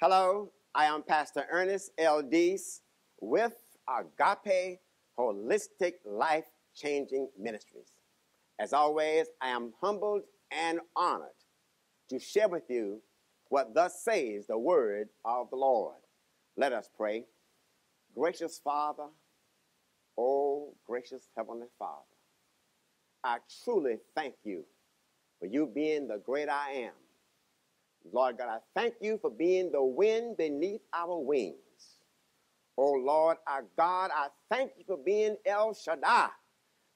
Hello, I am Pastor Ernest L. Deese with Agape Wholistic Life Changing Ministries. As always, I am humbled and honored to share with you what thus says the word of the Lord. Let us pray. Gracious Father, oh gracious Heavenly Father, I truly thank you for you being the great I am. Lord God, I thank you for being the wind beneath our wings. Oh Lord, our God, I thank you for being El Shaddai,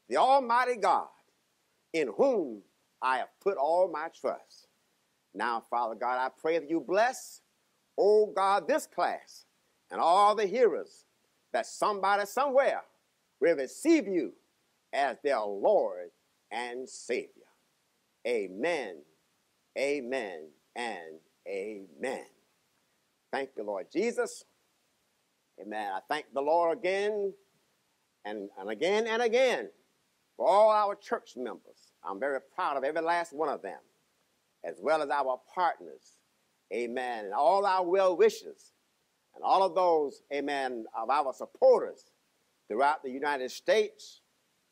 the Almighty God, in whom I have put all my trust. Now, Father God, I pray that you bless, oh God, this class and all the hearers, that somebody somewhere will receive you as their Lord and Savior. Amen, amen, and amen. Thank you, Lord Jesus. Amen. I thank the Lord again and, and again and again for all our church members. I'm very proud of every last one of them, as well as our partners. Amen. And all our well wishers and all of those, amen, of our supporters throughout the United States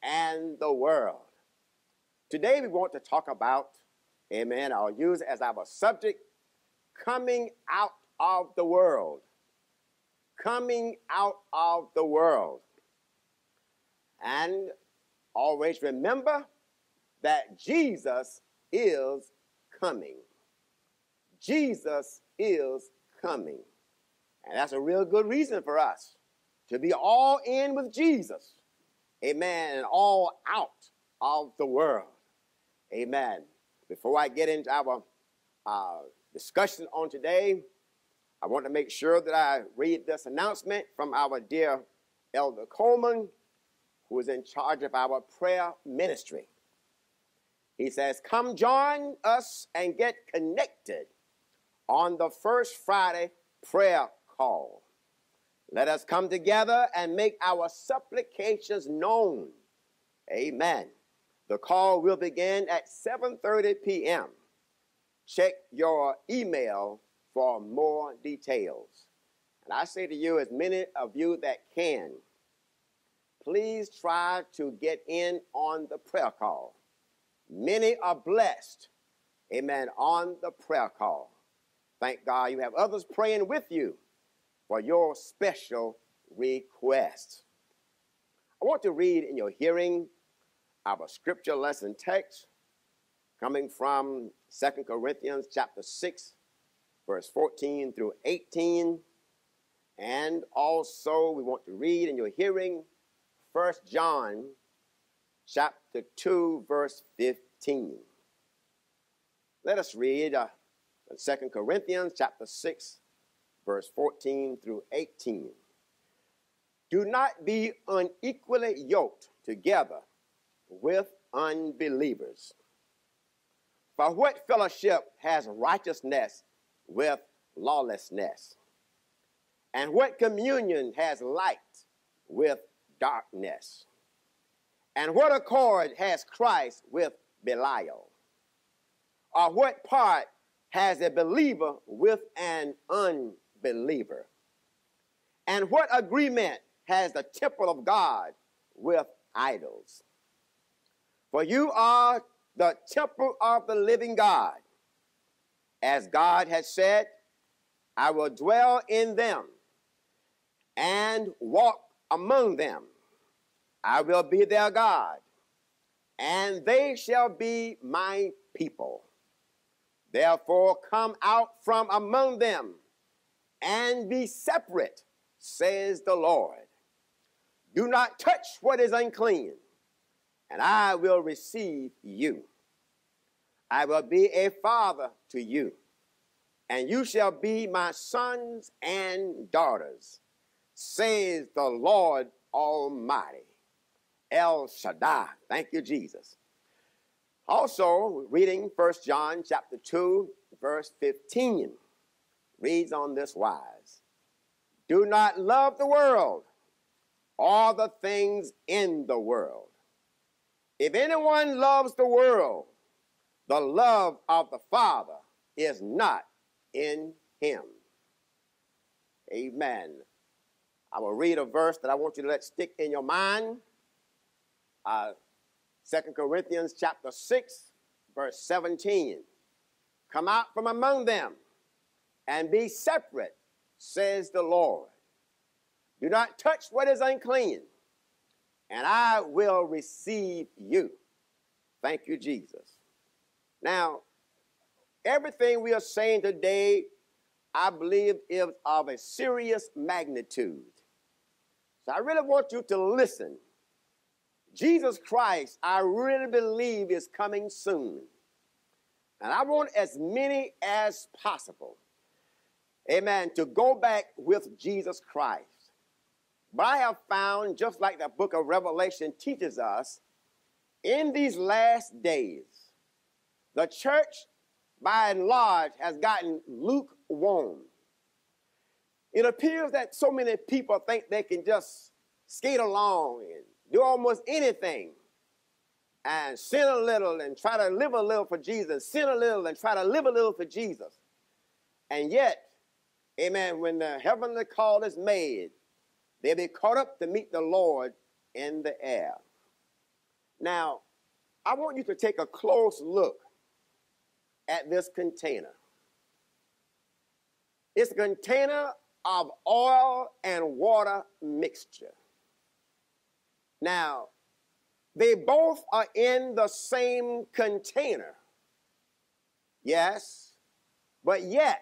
and the world. Today we want to talk about, amen, I'll use as our subject, coming out of the world. Coming out of the world. And always remember that Jesus is coming. Jesus is coming. And that's a real good reason for us to be all in with Jesus. Amen. And all out of the world. Amen. Before I get into our uh, discussion on today, I want to make sure that I read this announcement from our dear Elder Coleman, who is in charge of our prayer ministry. He says, Come join us and get connected on the first Friday prayer call. Let us come together and make our supplications known. Amen. The call will begin at 7:30 p.m. Check your email for more details. And I say to you, as many of you that can, please try to get in on the prayer call. Many are blessed, amen, on the prayer call. Thank God you have others praying with you for your special requests. I want to read in your hearing our scripture lesson text coming from Second Corinthians chapter 6 verse 14 through 18. And also, we want to read in your hearing 1 John chapter 2, verse 15. Let us read uh, 2 Corinthians chapter 6, verse 14 through 18. Do not be unequally yoked together with unbelievers. For what fellowship has righteousness with lawlessness? And what communion has light with darkness? And what accord has Christ with Belial? Or what part has a believer with an unbeliever? And what agreement has the temple of God with idols? For you are the temple of the living God. As God has said, I will dwell in them and walk among them. I will be their God, and they shall be my people. Therefore, come out from among them and be separate, says the Lord. Do not touch what is unclean, and I will receive you. I will be a father to you, and you shall be my sons and daughters, says the Lord Almighty. El Shaddai. Thank you, Jesus. Also, reading 1 John chapter 2, verse 15, reads on this wise Do not love the world or the things in the world. If anyone loves the world, the love of the Father is not in him. Amen. I will read a verse that I want you to let stick in your mind. Uh, 2 Corinthians chapter 6, verse 17. Come out from among them and be separate, says the Lord. Do not touch what is unclean, and I will receive you. Thank you, Jesus. Now, everything we are saying today, I believe, is of a serious magnitude. So I really want you to listen. Jesus Christ, I really believe, is coming soon. And I want as many as possible, amen, to go back with Jesus Christ. But I have found, just like the book of Revelation teaches us, in these last days, the church, by and large, has gotten lukewarm. It appears that so many people think they can just skate along and do almost anything and sin a little and try to live a little for Jesus, sin a little and try to live a little for Jesus. And yet, amen, when the heavenly call is made, they'll be caught up to meet the Lord in the air. Now, I want you to take a close look at this container. It's a container of oil and water mixture. Now, they both are in the same container. Yes, but yet,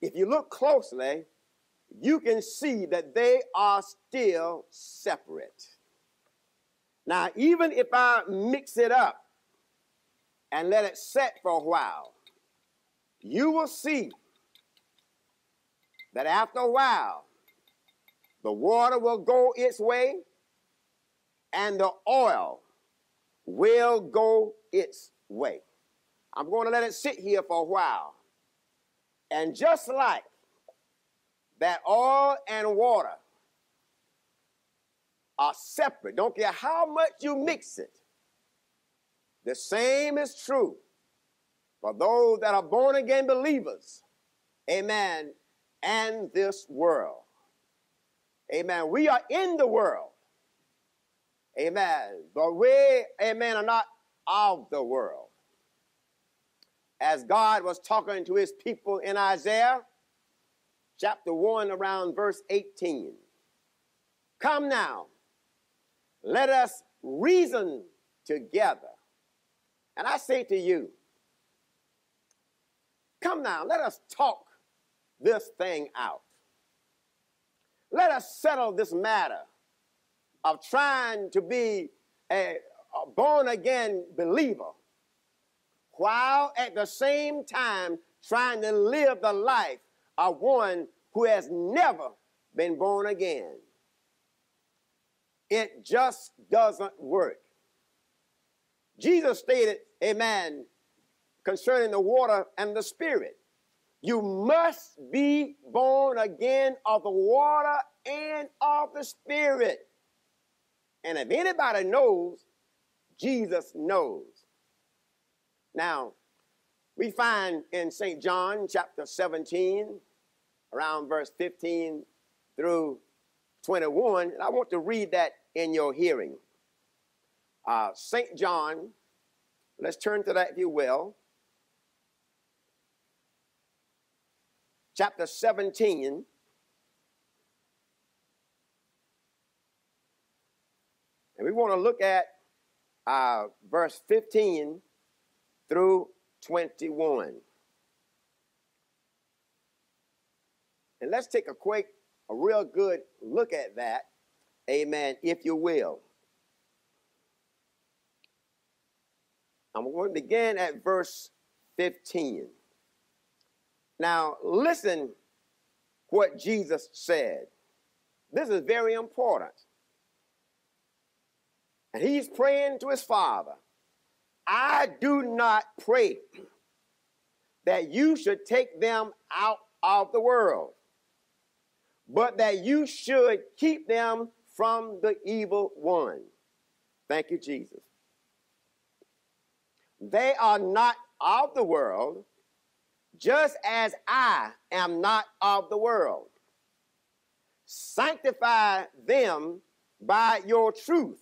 if you look closely, you can see that they are still separate. Now, even if I mix it up and let it set for a while, you will see that after a while, the water will go its way and the oil will go its way. I'm going to let it sit here for a while. And just like that oil and water are separate, don't care how much you mix it, the same is true for those that are born again believers. Amen. And this world. Amen. We are in the world. Amen. But we, amen, are not of the world. As God was talking to his people in Isaiah chapter 1, around verse 18. Come now, let us reason together. And I say to you, come now, let us talk this thing out. Let us settle this matter of trying to be a, a born again believer while at the same time trying to live the life of one who has never been born again. It just doesn't work. Jesus stated, Amen, concerning the water and the spirit. You must be born again of the water and of the spirit. And if anybody knows, Jesus knows. Now, we find in St. John chapter 17, around verse 15 through 21, and I want to read that in your hearing. Uh, St. John, let's turn to that if you will. Chapter 17, And we want to look at uh, verse 15 through 21. And let's take a quick, a real good look at that. Amen, if you will. I'm going to begin at verse 15. Now, listen what Jesus said. This is very important. And he's praying to his father. I do not pray that you should take them out of the world, but that you should keep them from the evil one. Thank you, Jesus. They are not of the world, just as I am not of the world. Sanctify them by your truth.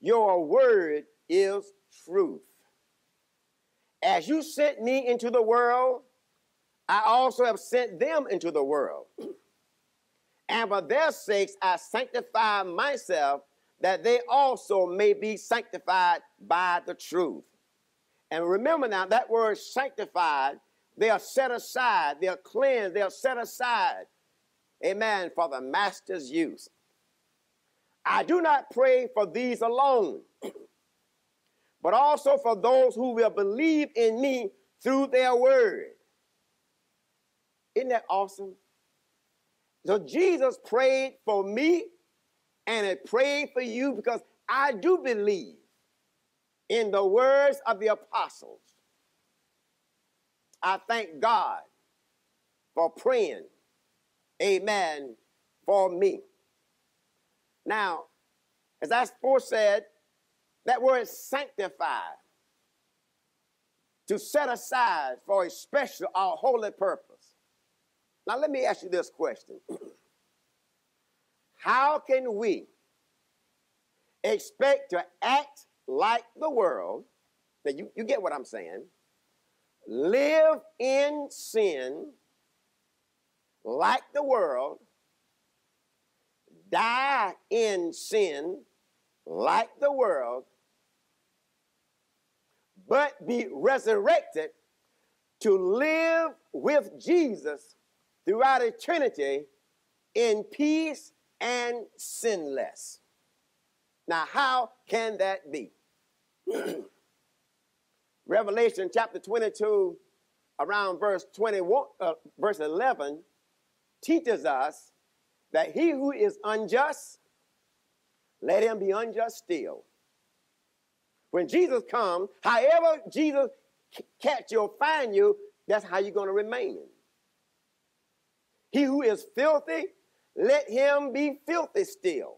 Your word is truth. As you sent me into the world, I also have sent them into the world. And for their sakes I sanctify myself, that they also may be sanctified by the truth. And remember now, that word sanctified, they are set aside, they are cleansed, they are set aside, amen, for the master's use. I do not pray for these alone, but also for those who will believe in me through their word. Isn't that awesome? So Jesus prayed for me and it prayed for you because I do believe in the words of the apostles. I thank God for praying, amen, for me. Now, as I said, that word sanctified, to set aside for a special or holy purpose. Now, let me ask you this question How can we expect to act like the world? Now, you, you get what I'm saying. Live in sin like the world, die in sin like the world, but be resurrected to live with Jesus throughout eternity in peace and sinless. Now, how can that be? Revelation chapter 22, around verse 21, uh, verse 11, teaches us that he who is unjust, let him be unjust still. When Jesus comes, however Jesus catch you or find you, that's how you're going to remain. He who is filthy, let him be filthy still.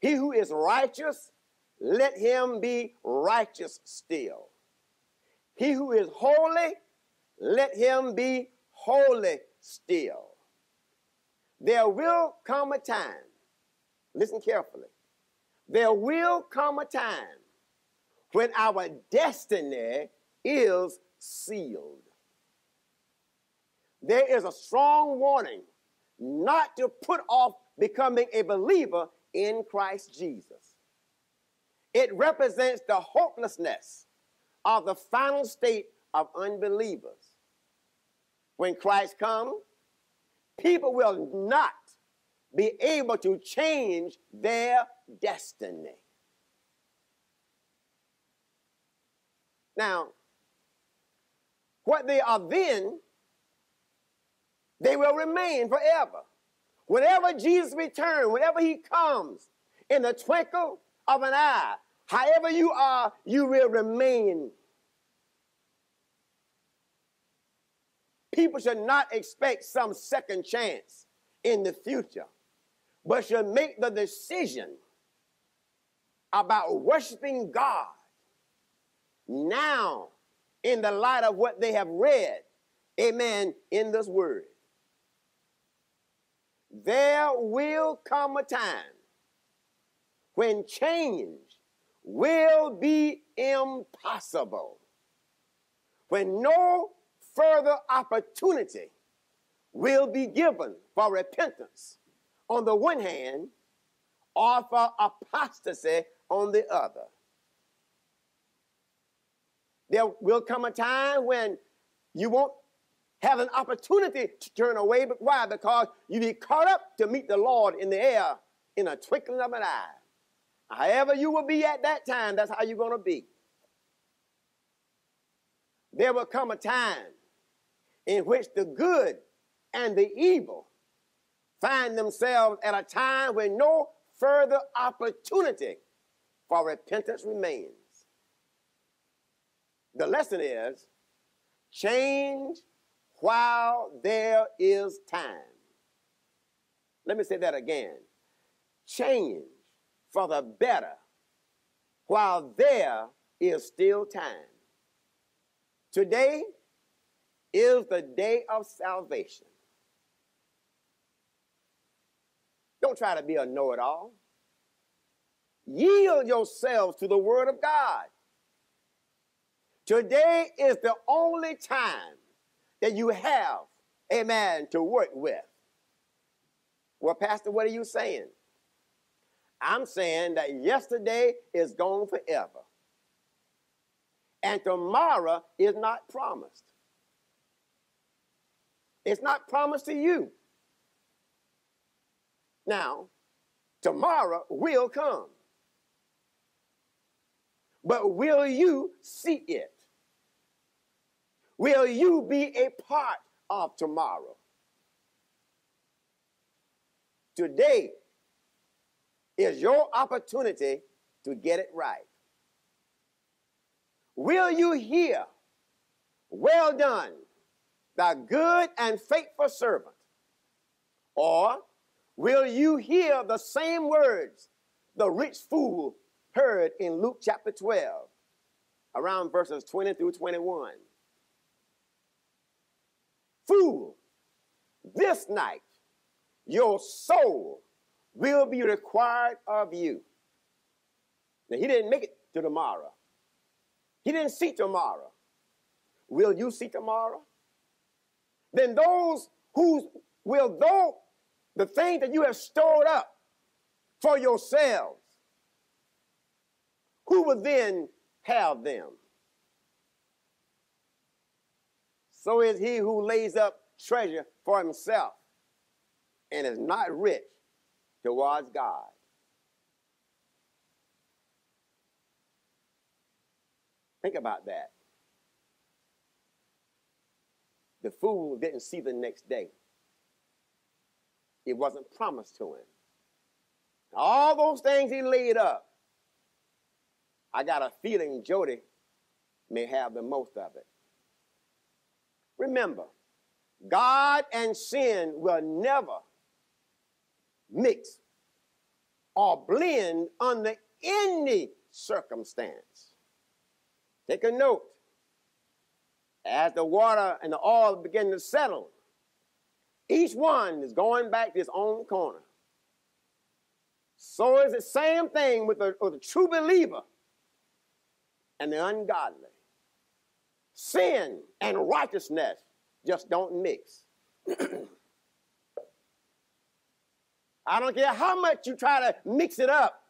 He who is righteous, let him be righteous still. He who is holy, let him be holy still. There will come a time, listen carefully, there will come a time when our destiny is sealed. There is a strong warning not to put off becoming a believer in Christ Jesus. It represents the hopelessness of the final state of unbelievers. When Christ comes, people will not be able to change their destiny. Now, what they are then they will remain forever. Whenever Jesus returns, whenever he comes, in the twinkle of an eye, however you are, you will remain. People should not expect some second chance in the future, but should make the decision about worshiping God now in the light of what they have read, amen, in this word there will come a time when change will be impossible, when no further opportunity will be given for repentance on the one hand or for apostasy on the other. There will come a time when you won't have an opportunity to turn away. But why? Because you be caught up to meet the Lord in the air in a twinkling of an eye. However, you will be at that time, that's how you're going to be. There will come a time in which the good and the evil find themselves at a time when no further opportunity for repentance remains. The lesson is change while there is time. Let me say that again. Change for the better while there is still time. Today, is the day of salvation. Don't try to be a know it all. Yield yourselves to the Word of God. Today is the only time that you have, amen, to work with. Well, Pastor, what are you saying? I'm saying that yesterday is gone forever. And tomorrow is not promised. It's not promised to you. Now, tomorrow will come. But will you see it? Will you be a part of tomorrow? Today is your opportunity to get it right. Will you hear, well done, thy good and faithful servant? Or will you hear the same words the rich fool heard in Luke chapter 12, around verses 20 through 21? Fool, this night your soul will be required of you. Now, he didn't make it to tomorrow. He didn't see tomorrow. Will you see tomorrow? Then those who will, though the things that you have stored up for yourselves, who will then have them? So is he who lays up treasure for himself and is not rich towards God. Think about that. The fool didn't see the next day. It wasn't promised to him. All those things he laid up, I got a feeling Jody may have the most of it. Remember, God and sin will never mix or blend under any circumstance. Take a note. As the water and the oil begin to settle, each one is going back to his own corner. So is the same thing with the, with the true believer and the ungodly. Sin and righteousness just don't mix. I don't care how much you try to mix it up.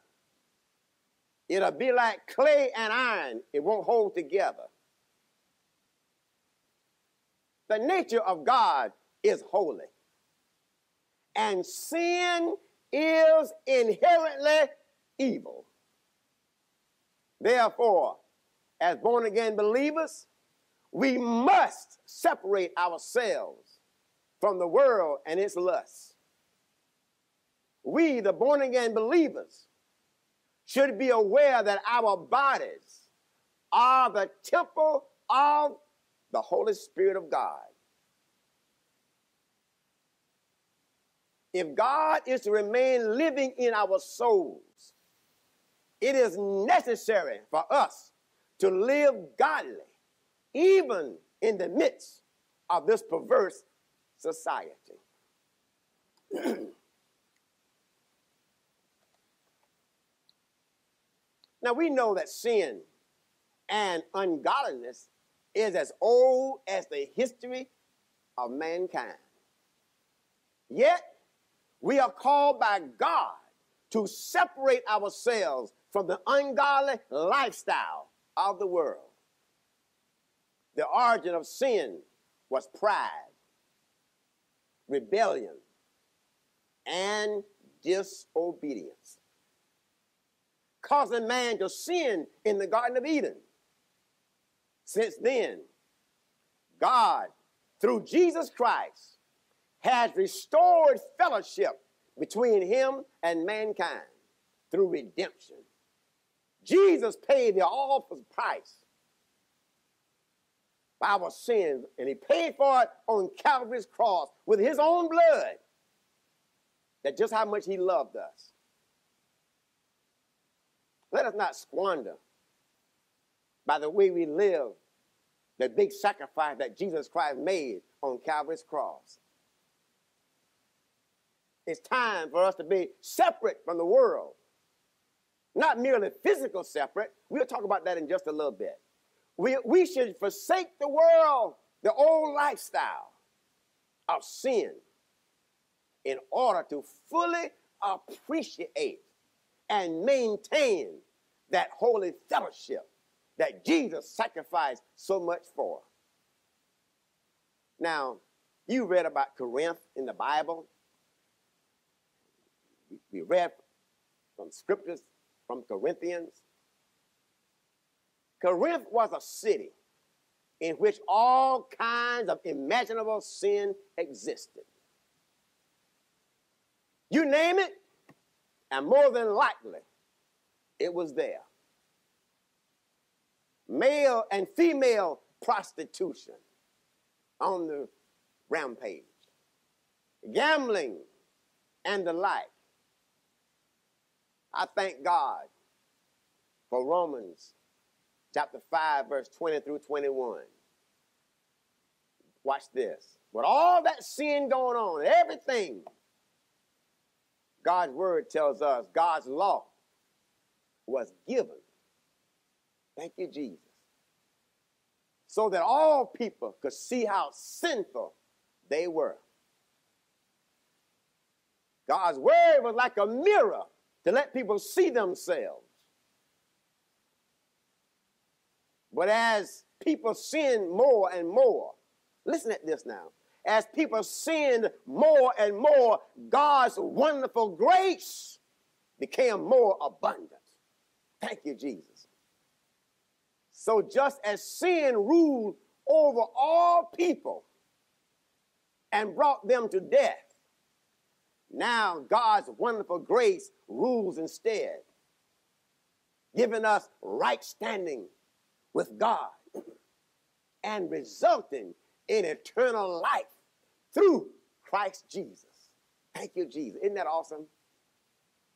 It'll be like clay and iron. It won't hold together. The nature of God is holy. And sin is inherently evil. Therefore, as born again believers, we must separate ourselves from the world and its lusts we, the born again believers, should be aware that our bodies are the temple of the Holy Spirit of God. If God is to remain living in our souls, it is necessary for us to live godly, even in the midst of this perverse society. Now we know that sin and ungodliness is as old as the history of mankind. Yet we are called by God to separate ourselves from the ungodly lifestyle of the world. The origin of sin was pride, rebellion, and disobedience causing man to sin in the Garden of Eden. Since then, God, through Jesus Christ, has restored fellowship between him and mankind through redemption. Jesus paid the awful price our sins, and he paid for it on Calvary's cross with his own blood. That just how much he loved us. Let us not squander by the way we live the big sacrifice that Jesus Christ made on Calvary's cross. It's time for us to be separate from the world. Not merely physical separate. We'll talk about that in just a little bit. We, we should forsake the world, the old lifestyle of sin, in order to fully appreciate and maintain that holy fellowship that Jesus sacrificed so much for. Now, you read about Corinth in the Bible. We read from scriptures from Corinthians. Corinth was a city in which all kinds of imaginable sin existed. You name it, and more than likely, it was there. Male and female prostitution on the rampage, gambling, and the like. I thank God for Romans chapter 5, verse 20 through 21. Watch this. With all that sin going on, everything, God's word tells us God's law was given. Thank you, Jesus. So that all people could see how sinful they were. God's word was like a mirror to let people see themselves. But as people sin more and more, listen at this now. As people sinned more and more, God's wonderful grace became more abundant. Thank you, Jesus. So just as sin ruled over all people and brought them to death, now God's wonderful grace rules instead, giving us right standing with God and resulting in eternal life through Christ Jesus. Thank you, Jesus. Isn't that awesome?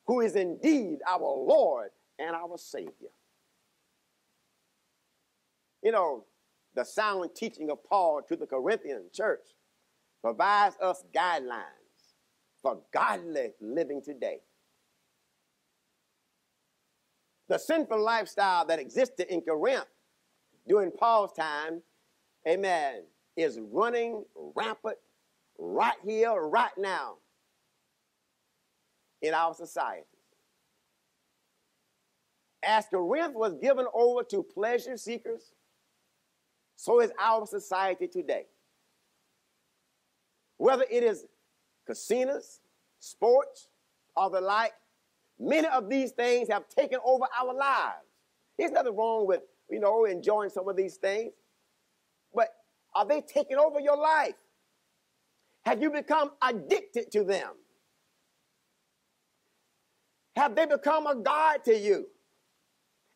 Who is indeed our Lord and our Savior. You know, the sound teaching of Paul to the Corinthian church provides us guidelines for godly living today. The sinful lifestyle that existed in Corinth during Paul's time, amen, is running rampant right here, right now in our society. As Corinth was given over to pleasure seekers, so is our society today. Whether it is casinos, sports, or the like, many of these things have taken over our lives. There's nothing wrong with, you know, enjoying some of these things, but are they taking over your life? Have you become addicted to them? Have they become a God to you?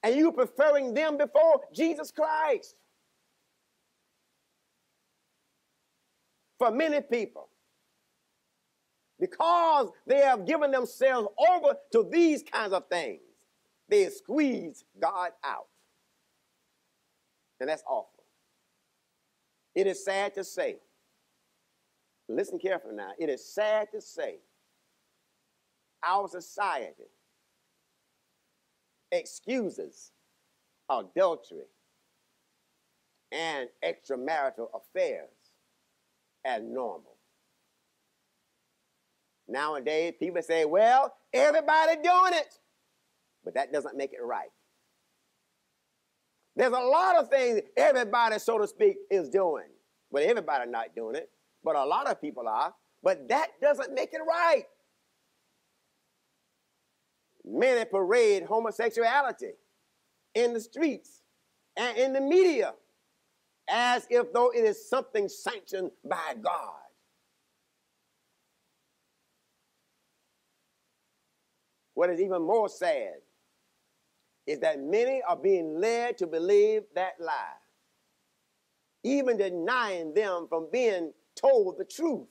And you preferring them before Jesus Christ? For many people, because they have given themselves over to these kinds of things, they squeeze God out. And that's awful. It is sad to say, listen carefully now, it is sad to say our society excuses adultery and extramarital affairs as normal. Nowadays, people say, well, everybody doing it. But that doesn't make it right. There's a lot of things everybody, so to speak, is doing. But everybody not doing it. But a lot of people are. But that doesn't make it right. Many parade homosexuality in the streets and in the media as if though it is something sanctioned by God. What is even more sad is that many are being led to believe that lie, even denying them from being told the truth.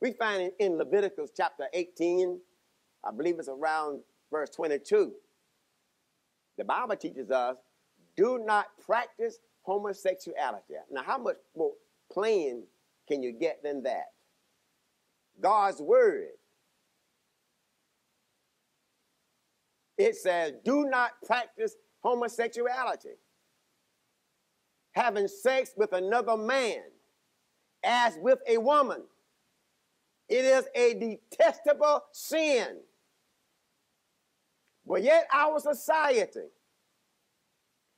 We find in Leviticus chapter 18, I believe it's around verse 22, The Bible teaches us do not practice homosexuality. Now, how much more plain can you get than that? God's word. It says, do not practice homosexuality. Having sex with another man as with a woman. It is a detestable sin. But yet, our society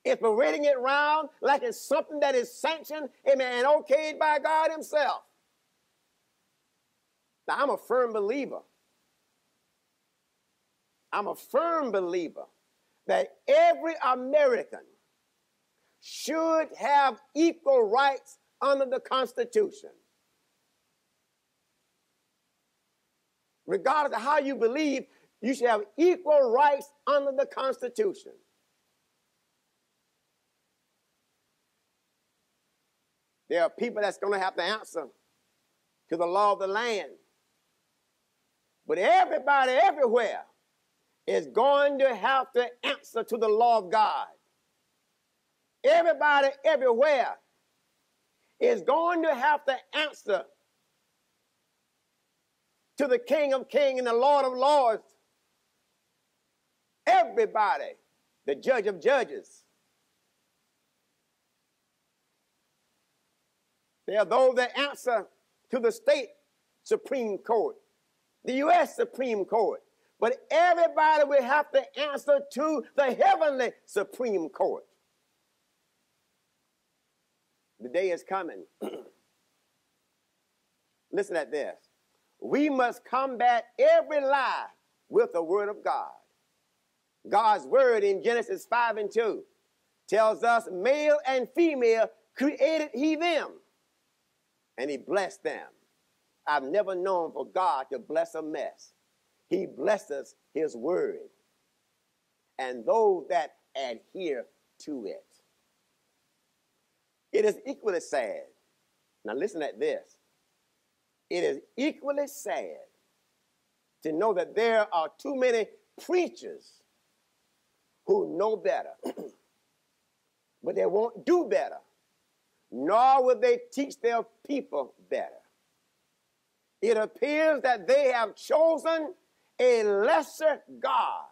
is parading it around like it's something that is sanctioned, amen, and okayed by God Himself. Now, I'm a firm believer. I'm a firm believer that every American should have equal rights under the Constitution. Regardless of how you believe, you should have equal rights under the Constitution. There are people that's going to have to answer to the law of the land. But everybody everywhere is going to have to answer to the law of God. Everybody everywhere is going to have to answer to the King of Kings and the Lord of Lords. Everybody, the Judge of Judges. There are those that answer to the state Supreme Court, the U.S. Supreme Court. But everybody will have to answer to the heavenly Supreme Court. The day is coming. Listen at this. We must combat every lie with the word of God. God's word in Genesis 5 and 2 tells us male and female created he them and he blessed them. I've never known for God to bless a mess. He blesses his word and those that adhere to it. It is equally sad. Now, listen at this. It is equally sad to know that there are too many preachers who know better, but they won't do better, nor will they teach their people better. It appears that they have chosen a lesser God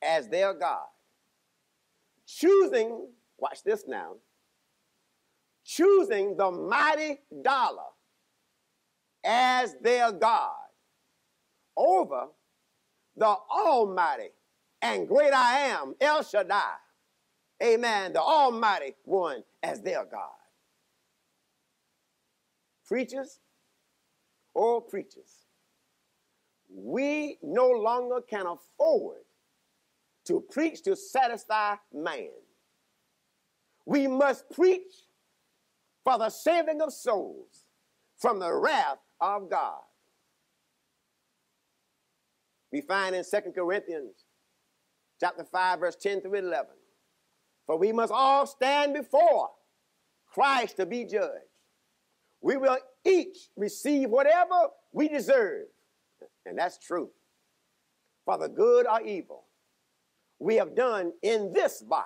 as their God, choosing, watch this now, choosing the mighty dollar as their God over the Almighty and great I am, El Shaddai. Amen. The Almighty One as their God. Preachers, all preachers, we no longer can afford to preach to satisfy man. We must preach for the saving of souls from the wrath of God. We find in 2 Corinthians chapter 5, verse 10 through 11. For we must all stand before Christ to be judged. We will each receive whatever we deserve. And that's true. For the good or evil we have done in this body.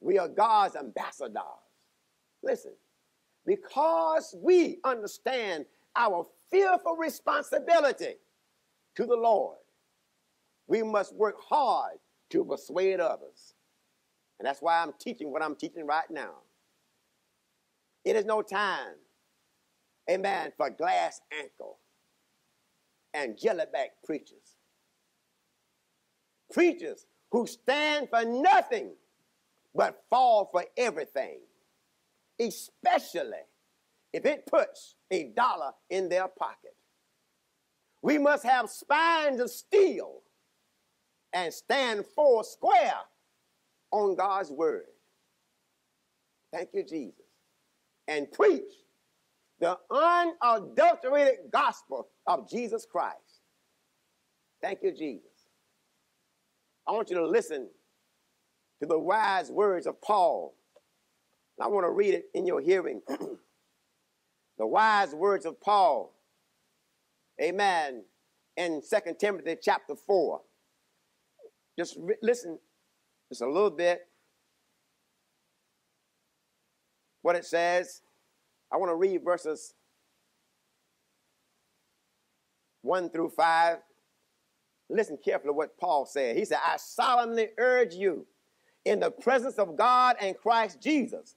We are God's ambassadors. Listen, because we understand our fearful responsibility to the Lord, we must work hard to persuade others. And that's why I'm teaching what I'm teaching right now. It is no time, amen, for glass ankle and jellyback preachers. Preachers who stand for nothing but fall for everything especially if it puts a dollar in their pocket. We must have spines of steel and stand four square on God's word. Thank you, Jesus. And preach the unadulterated gospel of Jesus Christ. Thank you, Jesus. I want you to listen to the wise words of Paul I want to read it in your hearing. the wise words of Paul. Amen. In 2 Timothy chapter 4. Just re- listen just a little bit what it says. I want to read verses 1 through 5. Listen carefully what Paul said. He said, I solemnly urge you in the presence of God and Christ Jesus,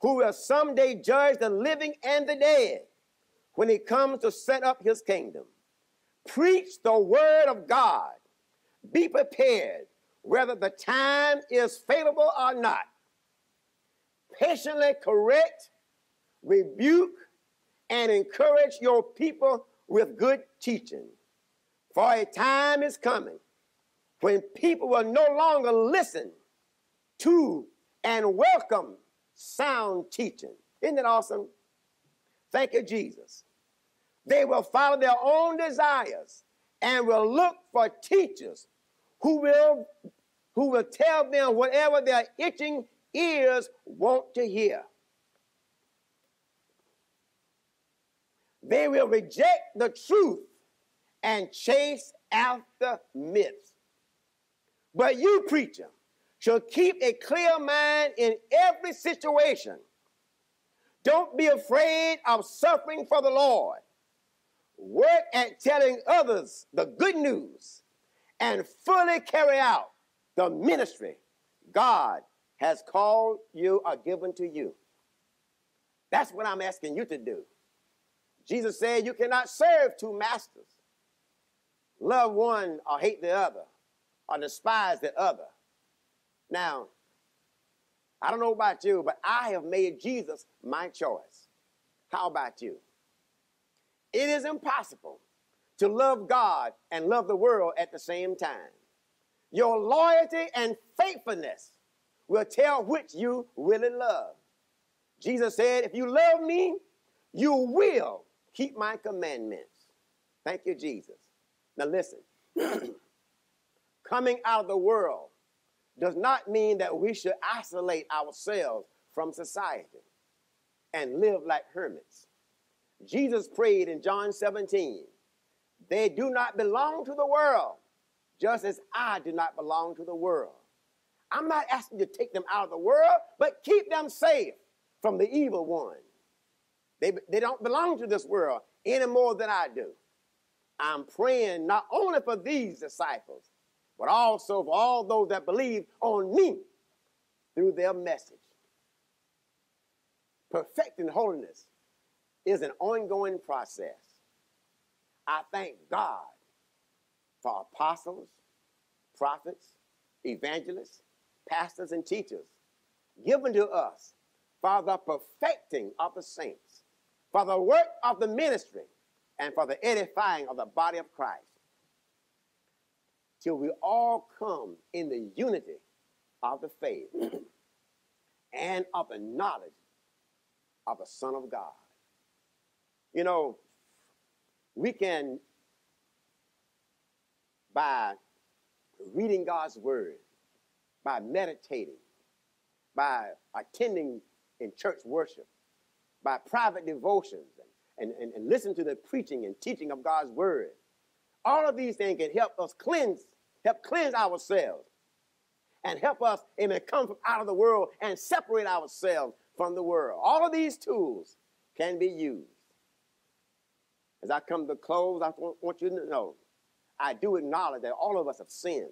who will someday judge the living and the dead when he comes to set up his kingdom. Preach the word of God. Be prepared, whether the time is favorable or not. Patiently correct, rebuke, and encourage your people with good teaching. For a time is coming when people will no longer listen to and welcome sound teaching. Isn't it awesome? Thank you, Jesus. They will follow their own desires and will look for teachers who will, who will tell them whatever their itching ears want to hear. They will reject the truth and chase after myths. But you, preacher, shall keep a clear mind in every situation. Don't be afraid of suffering for the Lord. Work at telling others the good news and fully carry out the ministry God has called you or given to you. That's what I'm asking you to do. Jesus said you cannot serve two masters. Love one or hate the other or despise the other. Now, I don't know about you, but I have made Jesus my choice. How about you? It is impossible to love God and love the world at the same time. Your loyalty and faithfulness will tell which you really love. Jesus said, If you love me, you will keep my commandments. Thank you, Jesus. Now listen, coming out of the world does not mean that we should isolate ourselves from society and live like hermits. Jesus prayed in John 17, they do not belong to the world, just as I do not belong to the world. I'm not asking you to take them out of the world, but keep them safe from the evil one. They, they don't belong to this world any more than I do. I'm praying not only for these disciples, but also for all those that believe on me through their message. Perfecting holiness is an ongoing process. I thank God for apostles, prophets, evangelists, pastors, and teachers given to us for the perfecting of the saints, for the work of the ministry, and for the edifying of the body of Christ, till we all come in the unity of the faith and of the knowledge of the Son of God. You know, we can, by reading God's Word, by meditating, by attending in church worship, by private devotions, and, and, and listen to the preaching and teaching of God's Word. All of these things can help us cleanse, help cleanse ourselves, and help us, amen, come from out of the world and separate ourselves from the world. All of these tools can be used. As I come to close, I want you to know I do acknowledge that all of us have sinned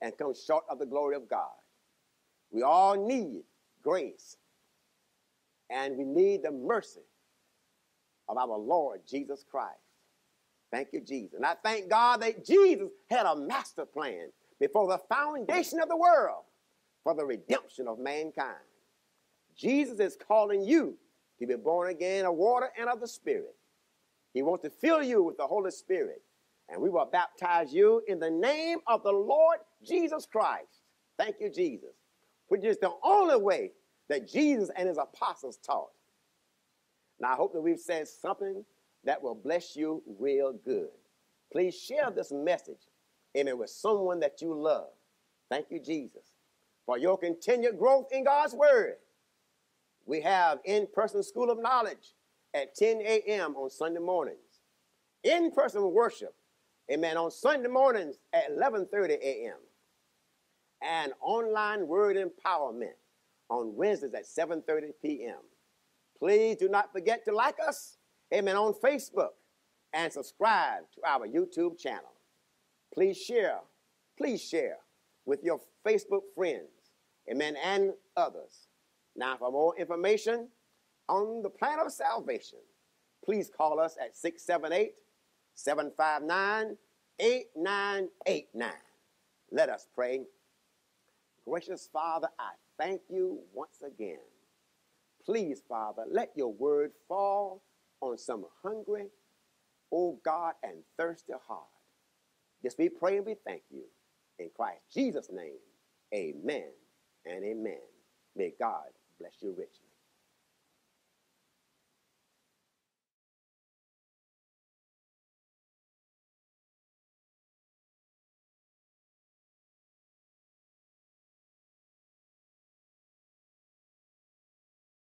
and come short of the glory of God. We all need grace and we need the mercy of our Lord Jesus Christ. Thank you, Jesus. And I thank God that Jesus had a master plan before the foundation of the world for the redemption of mankind. Jesus is calling you to be born again of water and of the Spirit. He wants to fill you with the Holy Spirit. And we will baptize you in the name of the Lord Jesus Christ. Thank you, Jesus. Which is the only way that Jesus and his apostles taught. Now, I hope that we've said something that will bless you real good. Please share this message, amen, with someone that you love. Thank you, Jesus, for your continued growth in God's Word. We have in person school of knowledge at 10 a.m. on Sunday mornings. In person worship, amen, on Sunday mornings at 11:30 a.m. and online word empowerment on Wednesdays at 7:30 p.m. Please do not forget to like us, amen, on Facebook and subscribe to our YouTube channel. Please share, please share with your Facebook friends, amen, and others. Now, for more information on the plan of salvation, please call us at 678 759 8989. Let us pray. Gracious Father, I thank you once again. Please, Father, let your word fall on some hungry, oh God, and thirsty heart. This we pray and we thank you. In Christ Jesus' name, amen and amen. May God bless you richly.